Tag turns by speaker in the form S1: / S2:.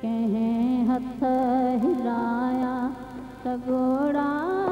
S1: कंहिं हथ हिलाया सगोड़ा